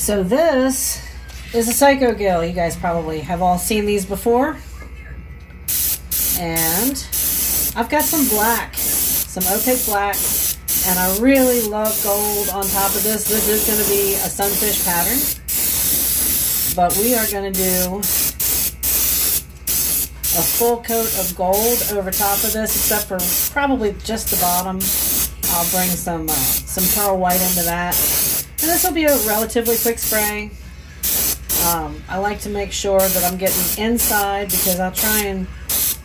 So this is a Psycho Gill. You guys probably have all seen these before. And I've got some black, some opaque black, and I really love gold on top of this. This is going to be a sunfish pattern. But we are going to do a full coat of gold over top of this, except for probably just the bottom. I'll bring some uh, some pearl white into that. And this will be a relatively quick spray. Um, I like to make sure that I'm getting inside because I'll try and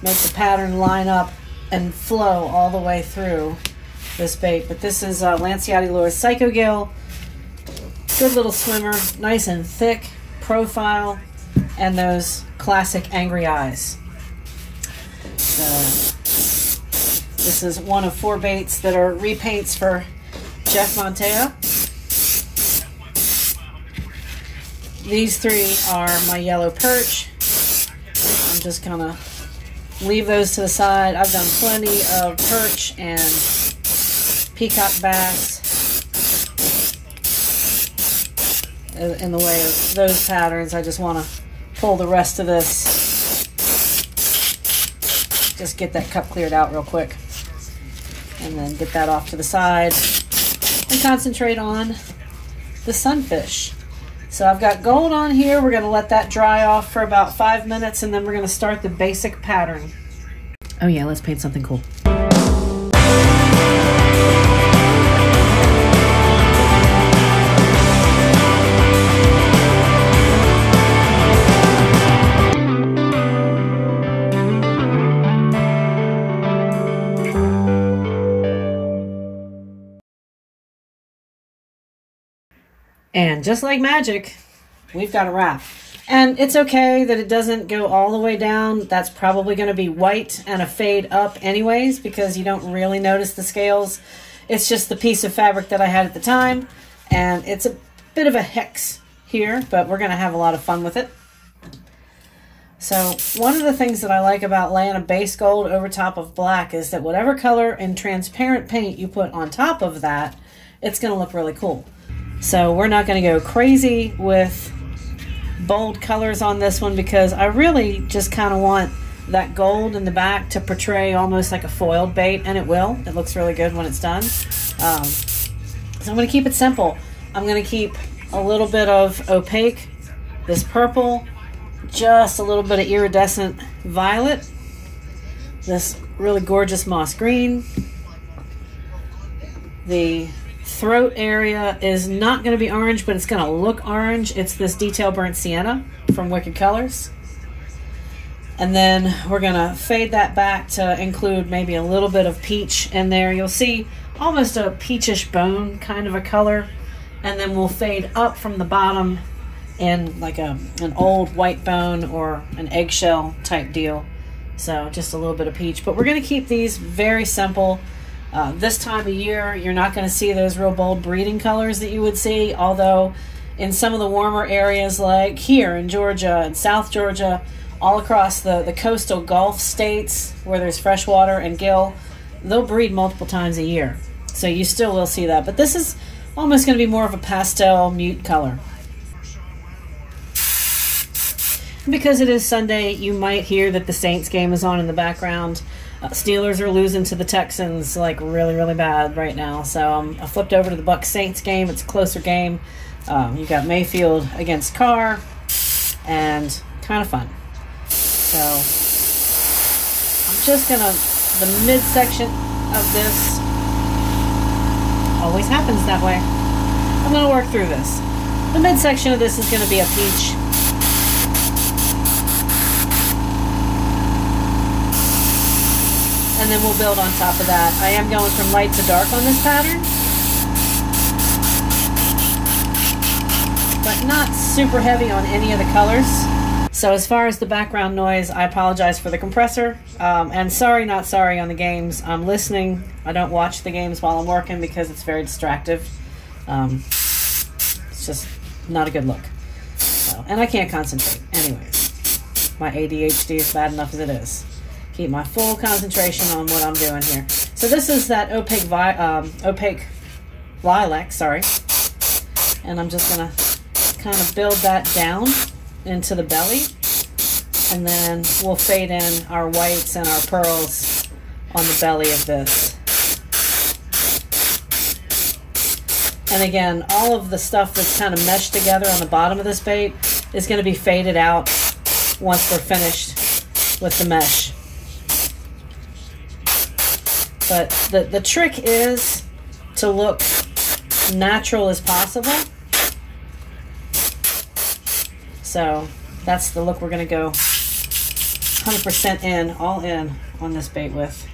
make the pattern line up and flow all the way through this bait. But this is uh, Lanciotti Lures Psycho Gill. Good little swimmer, nice and thick profile, and those classic angry eyes. So, this is one of four baits that are repaints for Jeff Monteo. These three are my yellow perch. I'm just gonna leave those to the side. I've done plenty of perch and peacock bass in the way of those patterns. I just want to pull the rest of this, just get that cup cleared out real quick, and then get that off to the side and concentrate on the sunfish. So I've got gold on here. We're to let that dry off for about five minutes and then we're to start the basic pattern. Oh yeah, let's paint something cool. And just like magic, we've got a wrap. And it's okay that it doesn't go all the way down. That's probably going to be white and a fade up anyways because you don't really notice the scales. It's just the piece of fabric that I had at the time. And it's a bit of a hex here, but we're going to have a lot of fun with it. So one of the things that I like about laying a base gold over top of black is that whatever color and transparent paint you put on top of that, it's going to look really cool. So we're not going to go crazy with bold colors on this one because I really just kind of want that gold in the back to portray almost like a foiled bait, and it will. It looks really good when it's done. Um, so I'm going to keep it simple. I'm going to keep a little bit of opaque, this purple, just a little bit of iridescent violet, this really gorgeous moss green, the throat area is not going to be orange, but it's going to look orange. It's this detail burnt sienna from Wicked Colors. And then we're going to fade that back to include maybe a little bit of peach in there. You'll see almost a peachish bone kind of a color. And then we'll fade up from the bottom in like a an old white bone or an eggshell type deal. So just a little bit of peach. But we're going to keep these very simple. Uh, this time of year, you're not going to see those real bold breeding colors that you would see, although in some of the warmer areas like here in Georgia and South Georgia, all across the, the coastal Gulf states where there's freshwater and gill, they'll breed multiple times a year. So you still will see that. But this is almost going to be more of a pastel mute color. Because it is Sunday, you might hear that the Saints game is on in the background. Uh, Steelers are losing to the Texans like really, really bad right now. So um, I flipped over to the Bucks Saints game. It's a closer game. Um, you got Mayfield against Carr, and kind of fun. So I'm just gonna the midsection of this always happens that way. I'm gonna work through this. The midsection of this is gonna be a peach. And then we'll build on top of that. I am going from light to dark on this pattern. But not super heavy on any of the colors. So as far as the background noise, I apologize for the compressor. Um, and sorry, not sorry on the games. I'm listening. I don't watch the games while I'm working because it's very distractive. Um, it's just not a good look. So, and I can't concentrate. Anyways, my ADHD is bad enough as it is keep my full concentration on what I'm doing here. So this is that opaque vi um, opaque lilac, sorry. And I'm just gonna kind of build that down into the belly. And then we'll fade in our whites and our pearls on the belly of this. And again, all of the stuff that's kind of meshed together on the bottom of this bait is going to be faded out once we're finished with the mesh. But the, the trick is to look natural as possible. So that's the look we're going to go 100% in, all in on this bait with.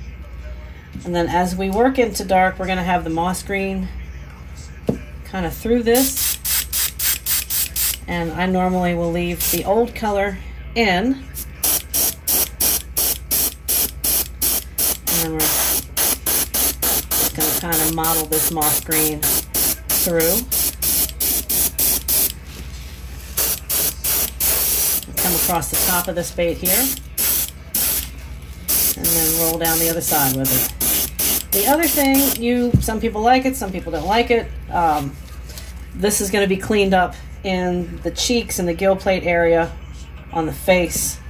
And then as we work into dark, we're going to have the moss green kind of through this. And I normally will leave the old color in. And then we're kind of model this moss green through. Come across the top of this bait here. And then roll down the other side with it. The other thing, you some people like it, some people don't like it. Um, this is going to be cleaned up in the cheeks and the gill plate area on the face.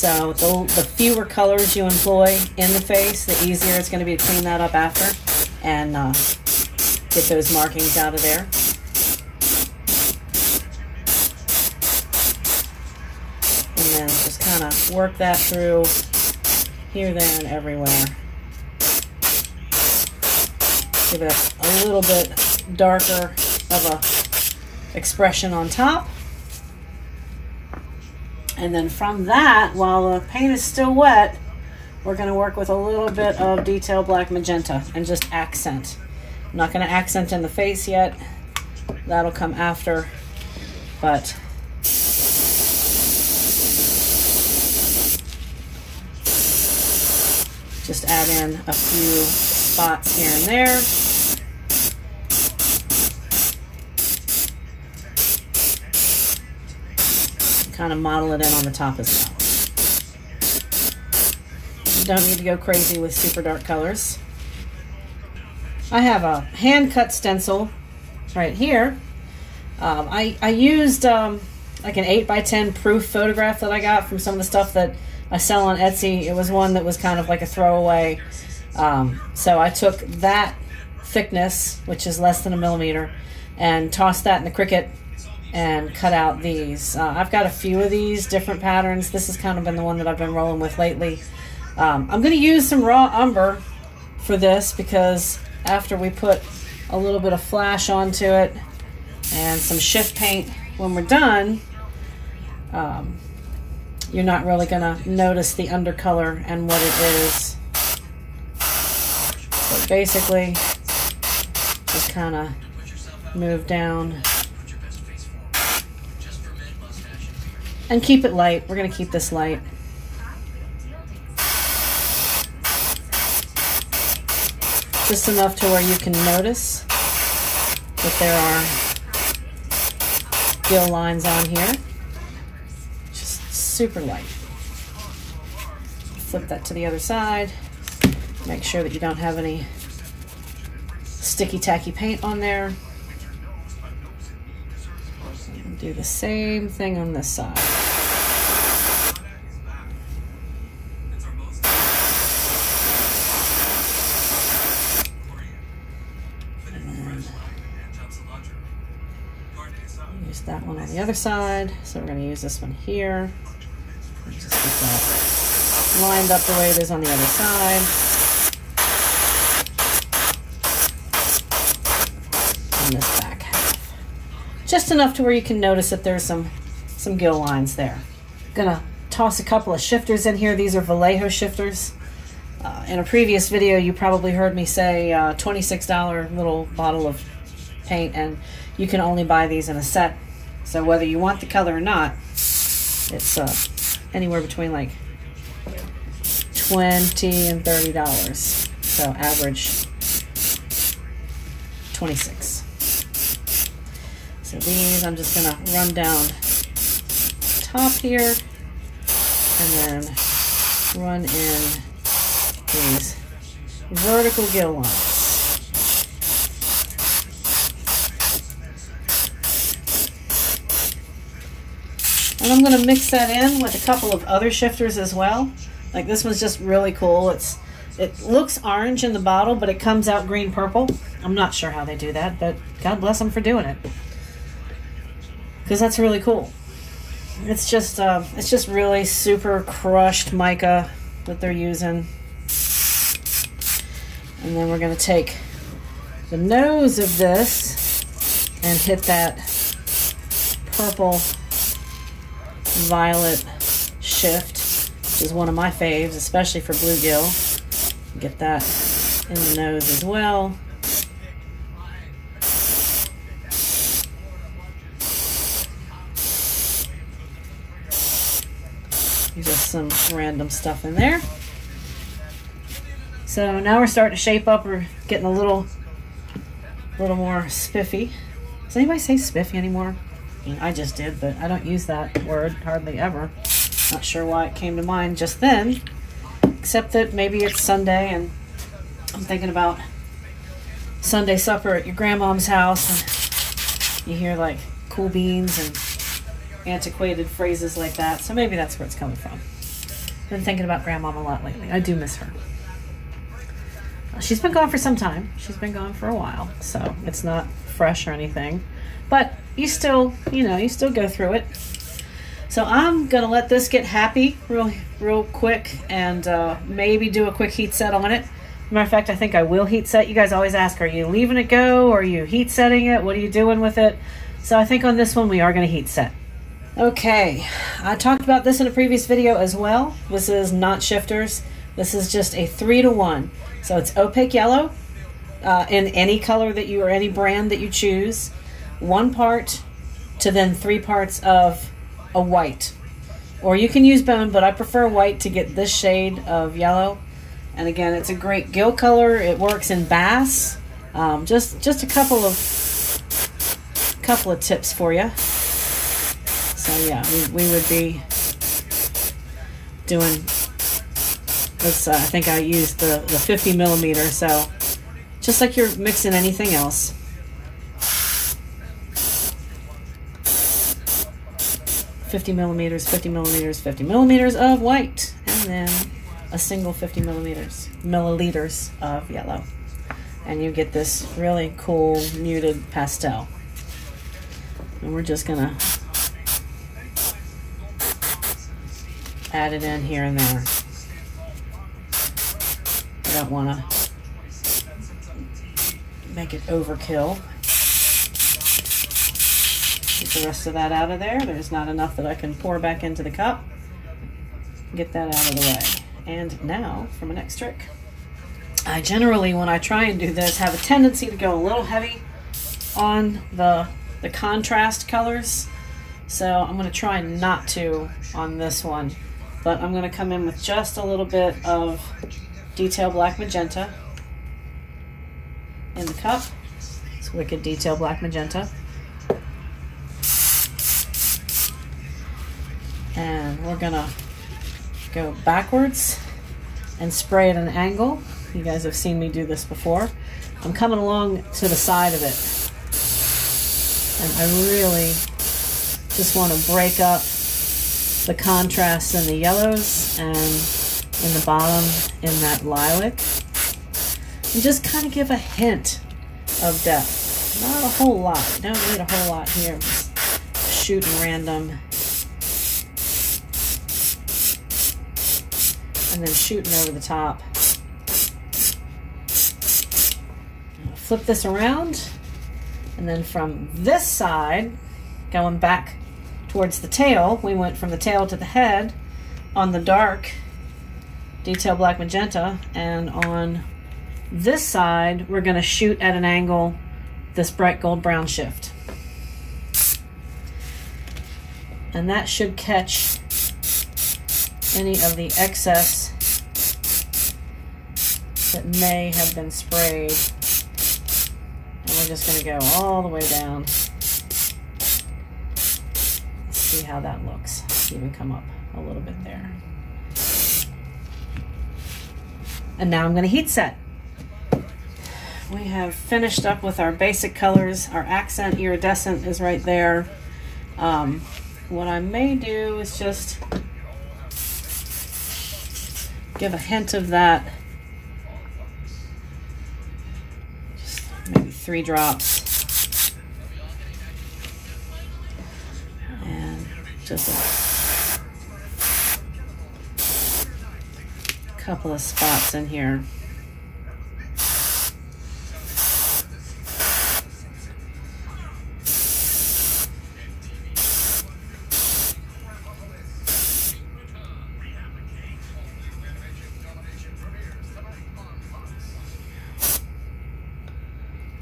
So the, the fewer colors you employ in the face, the easier it's going to be to clean that up after and uh, get those markings out of there. And then just kind of work that through here, there, and everywhere. Give it a little bit darker of a expression on top. And then from that, while the paint is still wet, we're going to work with a little bit of detail black magenta and just accent. I'm not going to accent in the face yet. That'll come after. But just add in a few spots here and there. Kind of model it in on the top as well. You Don't need to go crazy with super dark colors. I have a hand cut stencil right here. Um, I, I used um, like an 8 by 10 proof photograph that I got from some of the stuff that I sell on Etsy. It was one that was kind of like a throwaway. Um, so I took that thickness, which is less than a millimeter, and tossed that in the Cricut and cut out these. Uh, I've got a few of these different patterns. This has kind of been the one that I've been rolling with lately. Um, I'm going to use some raw umber for this because after we put a little bit of flash onto it and some shift paint when we're done, um, you're not really going to notice the undercolor and what it is. But basically, just kind of move down and keep it light. We're going to keep this light. just enough to where you can notice that there are gill lines on here. Just super light. Flip that to the other side. Make sure that you don't have any sticky tacky paint on there. Do the same thing on this side. The other side. So we're going to use this one here. Just keep that lined up the way it is on the other side. And this back half. Just enough to where you can notice that there's some, some gill lines there. Gonna toss a couple of shifters in here. These are Vallejo shifters. Uh, in a previous video, you probably heard me say uh, $26 little bottle of paint, and you can only buy these in a set. So whether you want the color or not, it's uh, anywhere between like 20 and $30. So average 26. So these I'm just gonna run down top here and then run in these vertical gill lines. And I'm going to mix that in with a couple of other shifters as well. Like this one's just really cool. It's It looks orange in the bottle, but it comes out green purple. I'm not sure how they do that, but God bless them for doing it. Because that's really cool. It's just, uh, it's just really super crushed mica that they're using. And then we're going to take the nose of this and hit that purple violet shift, which is one of my faves, especially for bluegill. Get that in the nose as well. Just some random stuff in there. So now we're starting to shape up. We're getting a little, little more spiffy. Does anybody say spiffy anymore? I, mean, I just did, but I don't use that word hardly ever. Not sure why it came to mind just then, except that maybe it's Sunday and I'm thinking about Sunday supper at your grandmom's house and you hear like cool beans and antiquated phrases like that. So maybe that's where it's coming from. Been thinking about grandmom a lot lately. I do miss her. Uh, she's been gone for some time. She's been gone for a while, so it's not fresh or anything. But you still, you know, you still go through it. So I'm gonna let this get happy real, real quick, and uh, maybe do a quick heat set on it. Matter of fact, I think I will heat set. You guys always ask, are you leaving it go, or are you heat setting it? What are you doing with it? So I think on this one we are gonna heat set. Okay, I talked about this in a previous video as well. This is not shifters. This is just a three to one. So it's opaque yellow uh, in any color that you or any brand that you choose. One part to then three parts of a white. Or you can use bone, but I prefer white to get this shade of yellow. And again, it's a great gill color. It works in bass. Um, just just a couple of couple of tips for you. So yeah, we, we would be doing this. Uh, I think I used the the 50 millimeter. So just like you're mixing anything else. Fifty millimeters, fifty millimeters, fifty millimeters of white, and then a single 50 millimeters milliliters of yellow. And you get this really cool muted pastel. And we're just gonna add it in here and there. I don't want to make it overkill get the rest of that out of there there's not enough that I can pour back into the cup get that out of the way and now for my next trick. I generally, when I try and do this, have a tendency to go a little heavy on the, the contrast colors. So I'm going to try not to on this one. But I'm going to come in with just a little bit of Detail Black Magenta in the cup. It's Wicked Detail Black Magenta. And we're to go backwards and spray at an angle. You guys have seen me do this before. I'm coming along to the side of it. And I really just want to break up the contrast in the yellows and in the bottom in that lilac. And just kind of give a hint of depth. Not a whole lot. Don't need a whole lot here. Just shooting random and then shooting over the top. Flip this around and then from this side, going back towards the tail, we went from the tail to the head on the dark detail black magenta and on this side we're going to shoot at an angle this bright gold brown shift and that should catch any of the excess that may have been sprayed. And we're just going to go all the way down. See how that looks. Even come up a little bit there. And now I'm going to heat set. We have finished up with our basic colors. Our accent iridescent is right there. Um, what I may do is just give a hint of that. Just maybe three drops. And just a couple of spots in here.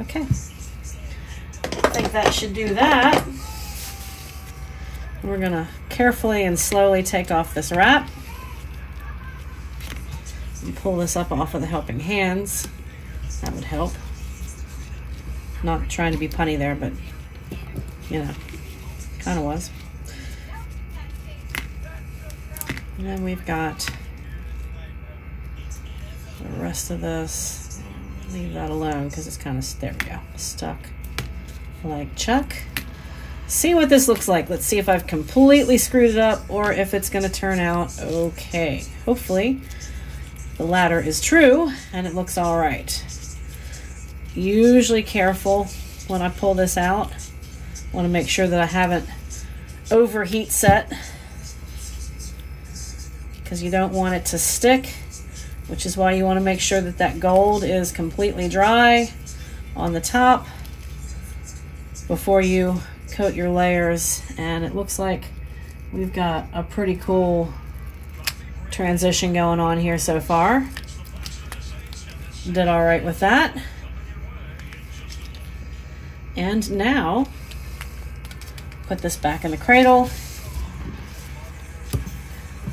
Okay. I think that should do that. We're going to carefully and slowly take off this wrap. And pull this up off of the helping hands. That would help. Not trying to be punny there, but, you know, kind of was. And then we've got the rest of this leave that alone because it's kind of, there we go, stuck like Chuck. See what this looks like. Let's see if I've completely screwed it up or if it's going to turn out okay. Hopefully the latter is true and it looks all right. Usually careful when I pull this out. want to make sure that I haven't overheat set because you don't want it to stick which is why you want to make sure that that gold is completely dry on the top before you coat your layers. And it looks like we've got a pretty cool transition going on here so far. Did all right with that. And now, put this back in the cradle.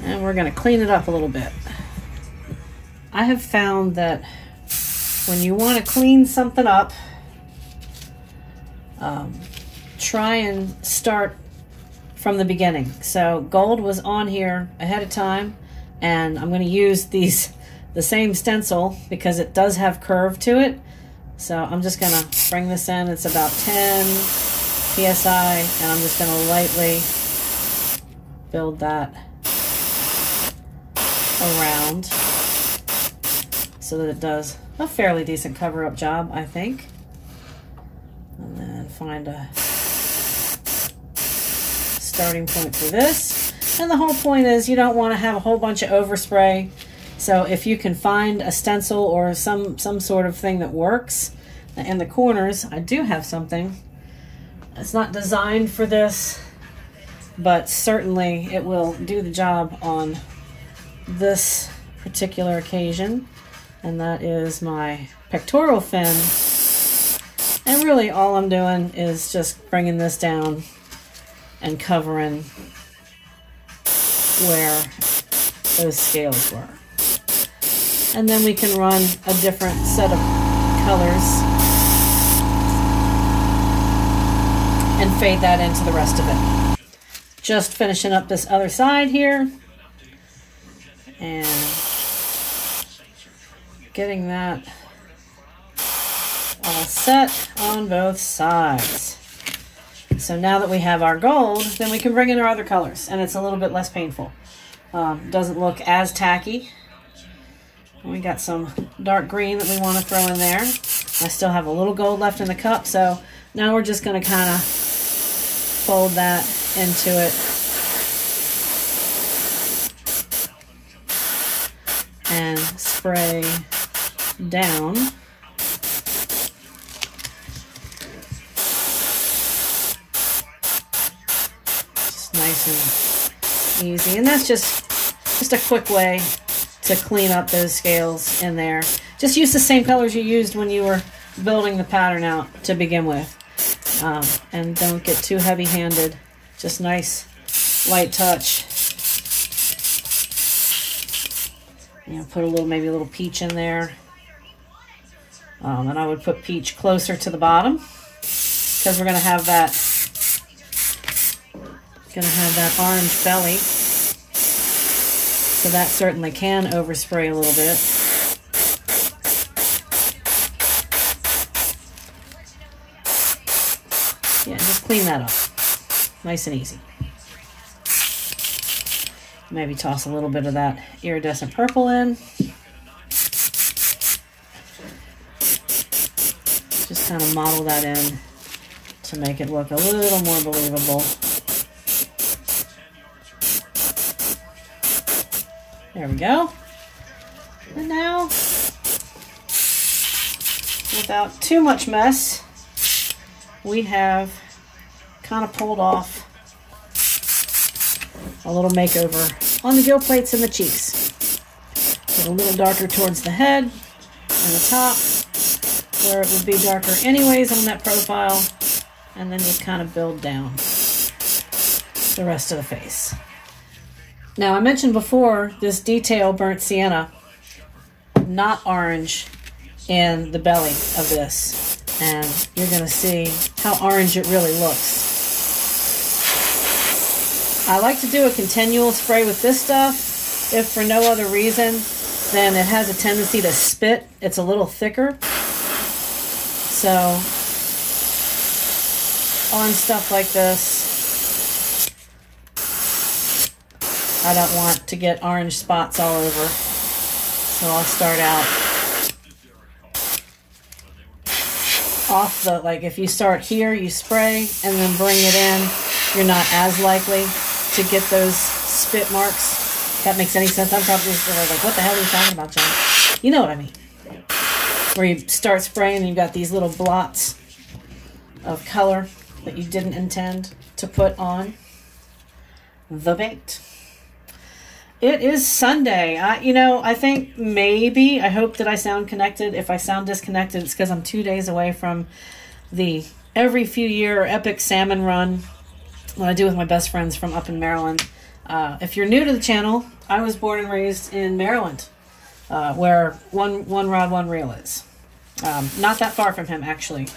And we're going to clean it up a little bit. I have found that when you want to clean something up, um, try and start from the beginning. So gold was on here ahead of time, and I'm going to use these the same stencil because it does have curve to it. So I'm just going to bring this in. It's about 10 psi, and I'm just going to lightly build that around so that it does a fairly decent cover-up job, I think. And then find a starting point for this. And the whole point is you don't want to have a whole bunch of overspray. So if you can find a stencil or some, some sort of thing that works in the corners, I do have something. It's not designed for this, but certainly it will do the job on this particular occasion and that is my pectoral fin. And really all I'm doing is just bringing this down and covering where those scales were. And then we can run a different set of colors and fade that into the rest of it. Just finishing up this other side here. And getting that all set on both sides. So now that we have our gold, then we can bring in our other colors, and it's a little bit less painful. Um, doesn't look as tacky. We got some dark green that we want to throw in there. I still have a little gold left in the cup, so now we're just going to kind of fold that into it. And spray down. Just nice and easy. And that's just, just a quick way to clean up those scales in there. Just use the same colors you used when you were building the pattern out to begin with. Um, and don't get too heavy-handed. Just nice, light touch. You know, put a little, maybe a little peach in there. Um, and I would put peach closer to the bottom because we're going to have that going to have that orange belly. So that certainly can overspray a little bit. Yeah, just clean that up. Nice and easy. Maybe toss a little bit of that iridescent purple in. Kind of model that in to make it look a little more believable. There we go. And now, without too much mess, we have kind of pulled off a little makeover on the gill plates and the cheeks. A little darker towards the head and the top, where it would be darker anyways on that profile, and then you kind of build down the rest of the face. Now, I mentioned before this detail burnt sienna, not orange in the belly of this, and you're going to see how orange it really looks. I like to do a continual spray with this stuff, if for no other reason than it has a tendency to spit. It's a little thicker. So, on stuff like this, I don't want to get orange spots all over. So I'll start out off the, like if you start here, you spray and then bring it in, you're not as likely to get those spit marks. If that makes any sense. I'm probably like, what the hell are you talking about, John? You know what I mean. Where you start spraying and you've got these little blots of color that you didn't intend to put on the bait. It is Sunday. I, you know, I think maybe, I hope that I sound connected. If I sound disconnected, it's because I'm two days away from the every few year epic salmon run what I do with my best friends from up in Maryland. Uh, if you're new to the channel, I was born and raised in Maryland, uh, where one one rod one reel is. Um, not that far from him, actually.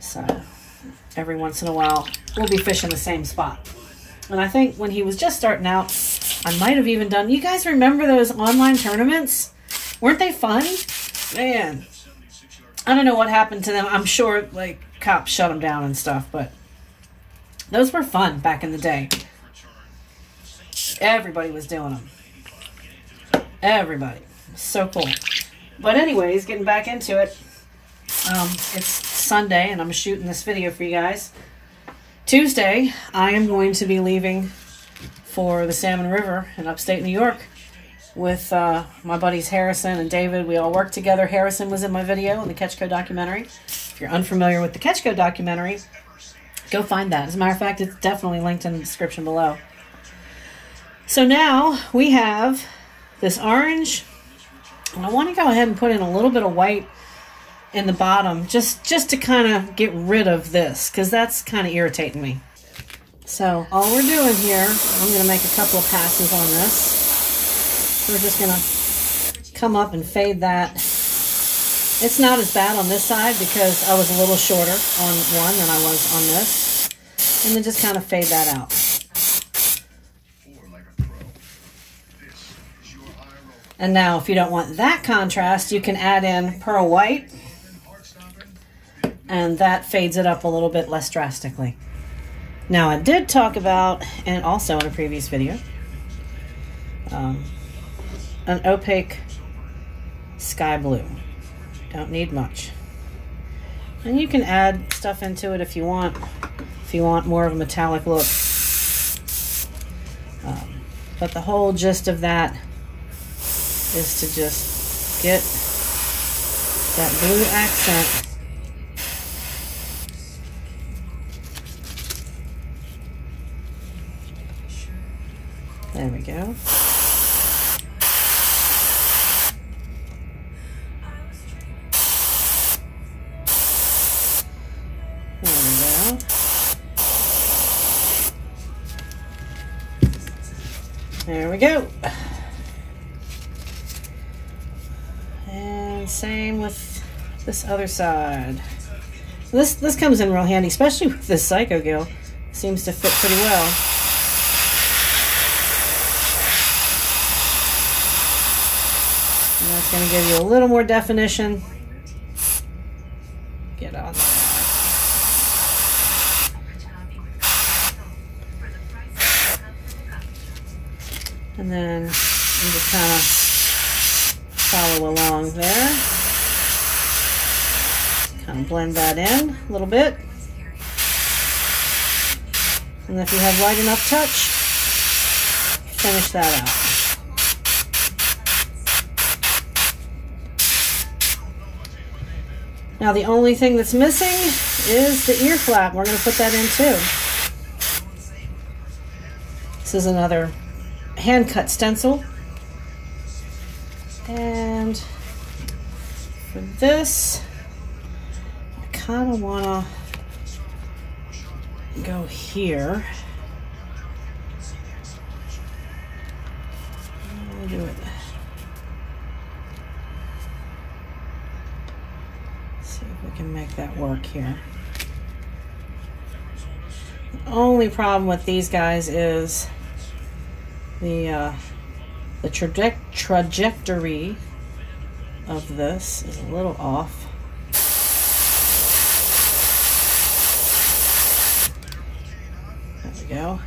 So every once in a while, we'll be fishing the same spot. And I think when he was just starting out, I might have even done. You guys remember those online tournaments? Weren't they fun? Man, I don't know what happened to them. I'm sure like cops shut them down and stuff, but those were fun back in the day. Everybody was doing them. Everybody. So cool. But anyways, getting back into it. Um, it's Sunday and I'm shooting this video for you guys. Tuesday, I am going to be leaving for the Salmon River in upstate New York with uh, my buddies Harrison and David. We all work together. Harrison was in my video in the CatchCo documentary. If you're unfamiliar with the CatchCo documentary, Go find that. As a matter of fact, it's definitely linked in the description below. So now we have this orange. And I want to go ahead and put in a little bit of white in the bottom just, just to kind of get rid of this because that's kind of irritating me. So all we're doing here, I'm going to make a couple of passes on this. We're just going to come up and fade that it's not as bad on this side because I was a little shorter on one than I was on this. And then just kind of fade that out. And now if you don't want that contrast, you can add in pearl white. And that fades it up a little bit less drastically. Now I did talk about, and also in a previous video, um, an opaque sky blue. Don't need much. And you can add stuff into it if you want, if you want more of a metallic look. Um, but the whole gist of that is to just get that blue accent There we go. Other side. This this comes in real handy, especially with this Psycho Gill. Seems to fit pretty well. And that's going to give you a little more definition. Get on there. And then you just kind of follow along there. Of blend that in a little bit. And if you have light enough touch, finish that out. Now the only thing that's missing is the ear flap. We're going to put that in too. This is another hand cut stencil. And for this, kind of want to go here. I'll do it. See if we can make that work here. The only problem with these guys is the uh, the traje trajectory of this is a little off. There we go.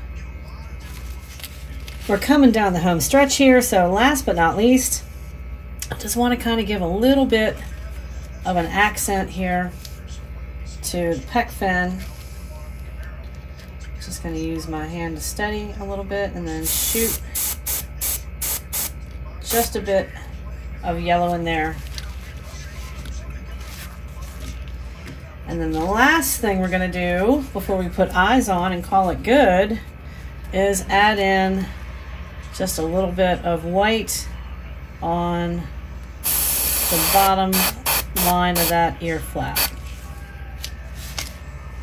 We're coming down the home stretch here, so last but not least, I just want to kind of give a little bit of an accent here to the pec fin. Just going to use my hand to steady a little bit and then shoot just a bit of yellow in there. And then the last thing we're going to do before we put eyes on and call it good is add in just a little bit of white on the bottom line of that ear flap.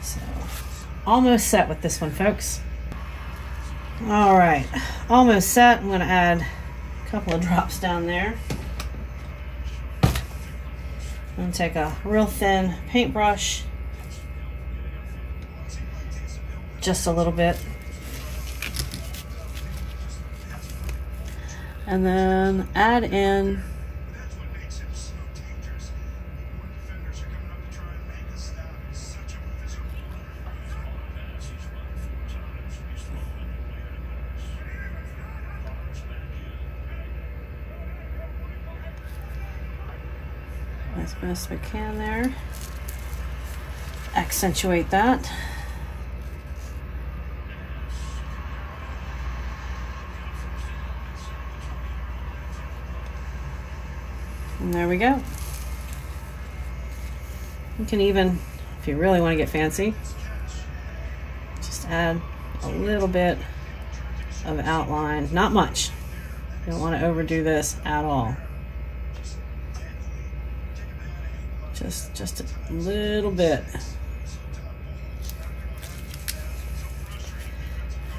So almost set with this one, folks. All right, almost set. I'm going to add a couple of drops down there. To take a real thin paintbrush, just a little bit. And then add in best we can there. Accentuate that. And there we go. You can even, if you really want to get fancy, just add a little bit of outline. Not much. You don't want to overdo this at all. Just, just a little bit.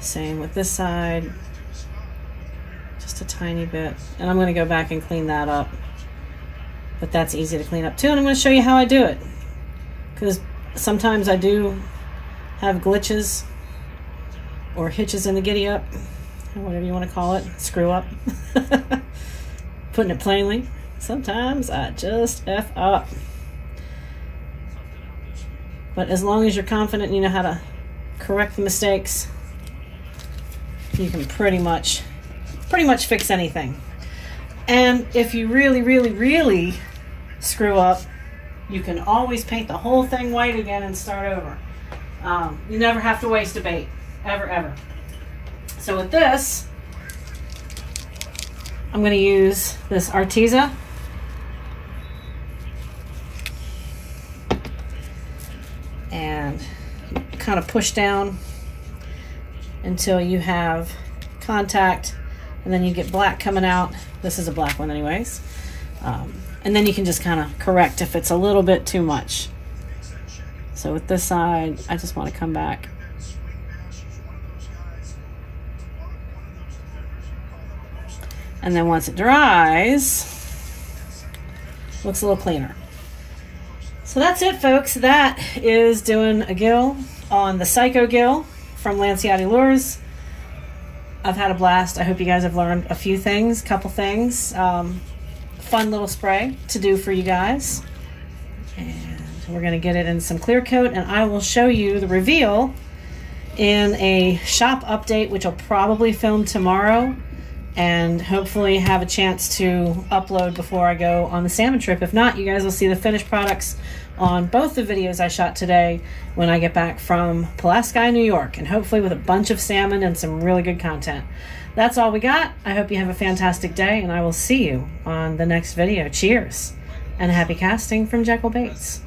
Same with this side. Just a tiny bit. And I'm going to go back and clean that up. But that's easy to clean up too. And I'm going to show you how I do it. Because sometimes I do have glitches or hitches in the giddy up. Whatever you want to call it. Screw up. Putting it plainly. Sometimes I just F up. But as long as you're confident you know how to correct the mistakes, you can pretty much pretty much fix anything. And if you really, really, really screw up, you can always paint the whole thing white again and start over. Um, you never have to waste a bait, ever, ever. So with this, I'm going to use this Arteza kind of push down until you have contact and then you get black coming out. This is a black one anyways. Um, and then you can just kind of correct if it's a little bit too much. So with this side, I just want to come back. And then once it dries, looks a little cleaner. So that's it, folks. That is doing a gill on the Psycho Gill from Lanciotti Lures. I've had a blast. I hope you guys have learned a few things, couple things. Um, fun little spray to do for you guys. And we're going to get it in some clear coat, and I will show you the reveal in a shop update, which I'll probably film tomorrow. And hopefully have a chance to upload before I go on the salmon trip. If not, you guys will see the finished products on both the videos I shot today when I get back from Pulaski, New York, and hopefully with a bunch of salmon and some really good content. That's all we got. I hope you have a fantastic day, and I will see you on the next video. Cheers and happy casting from Jekyll Baits.